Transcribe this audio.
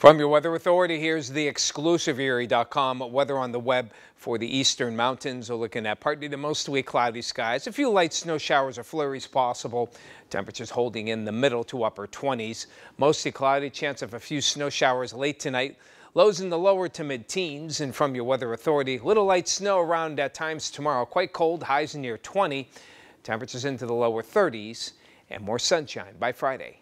From your Weather Authority, here's the exclusive Erie.com weather on the web for the eastern mountains. We're looking at partly to mostly cloudy skies. A few light snow showers or flurries possible. Temperatures holding in the middle to upper 20s. Mostly cloudy, chance of a few snow showers late tonight. Lows in the lower to mid teens. And from your Weather Authority, little light snow around at times tomorrow. Quite cold, highs near 20. Temperatures into the lower 30s and more sunshine by Friday.